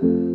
Stars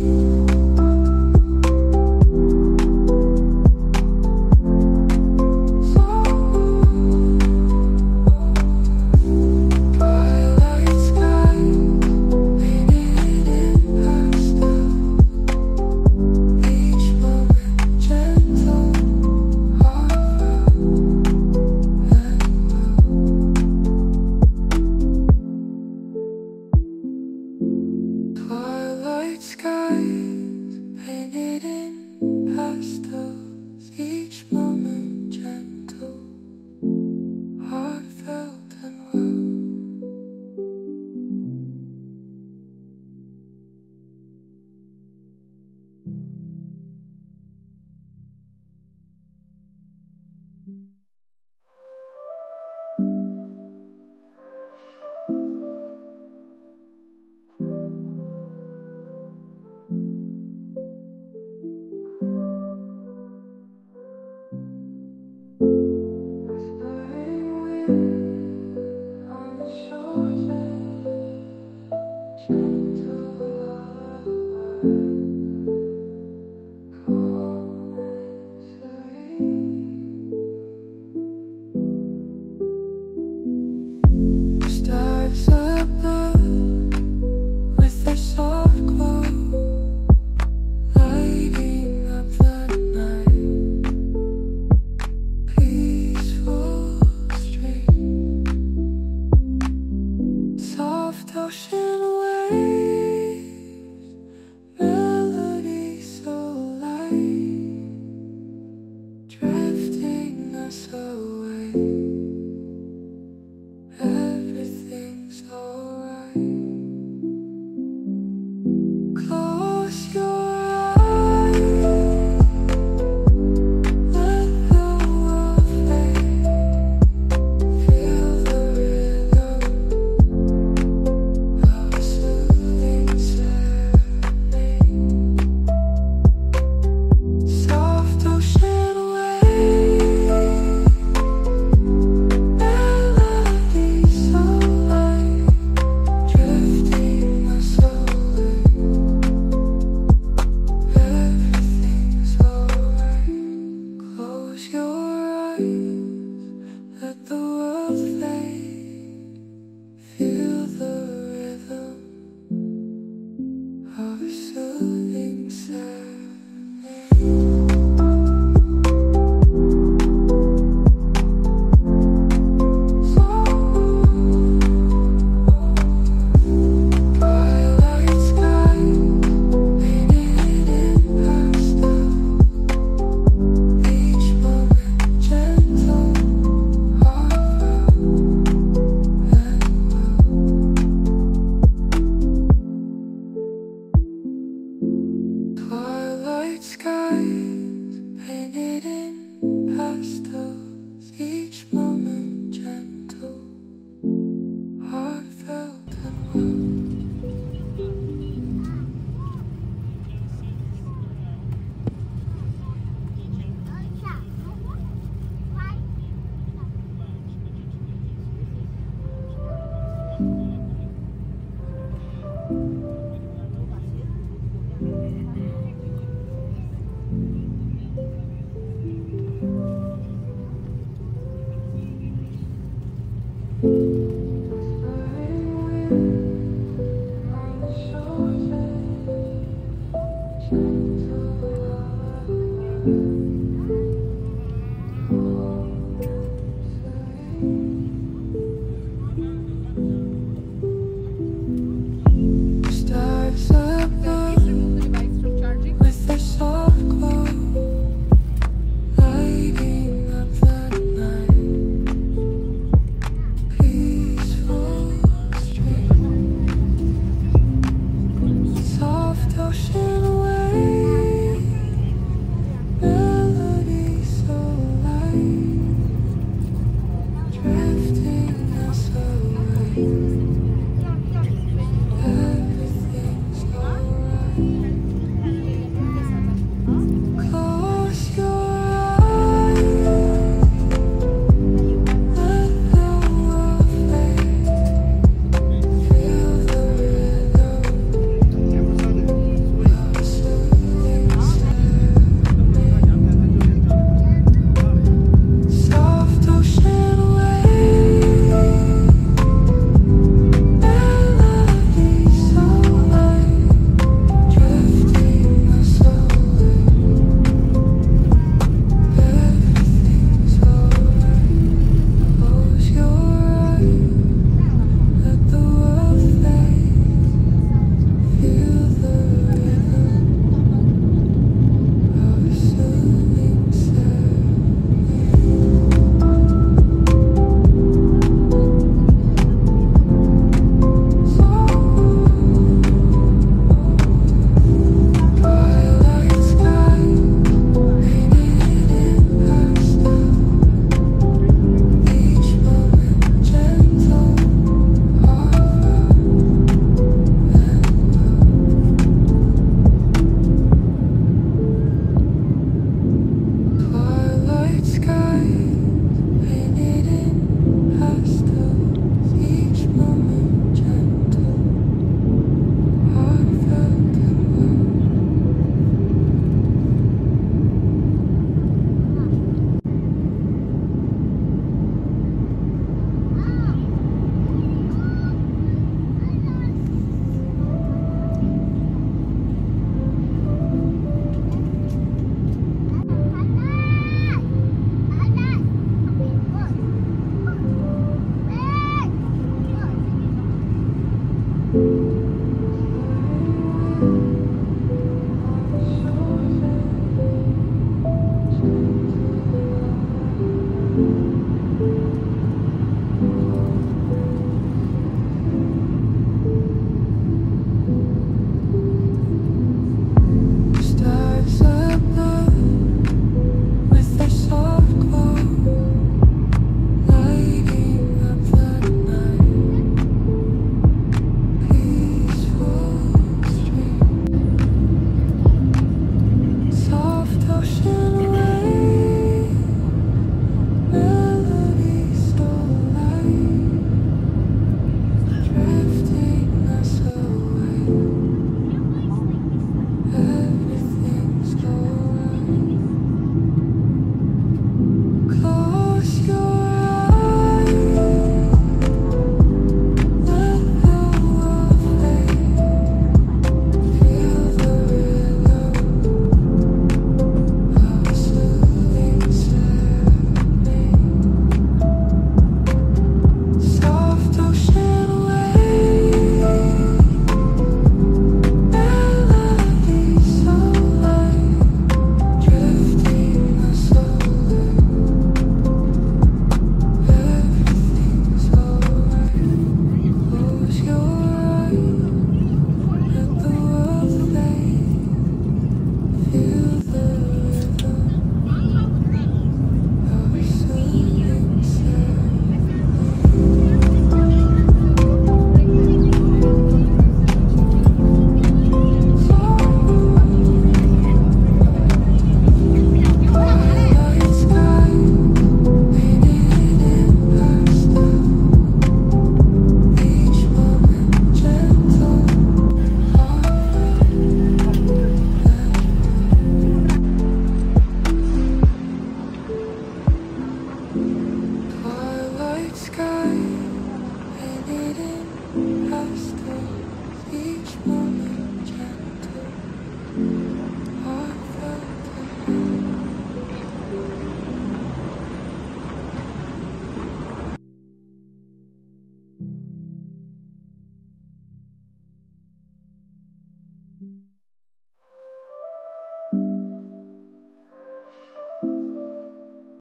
Twilight you. Thank you.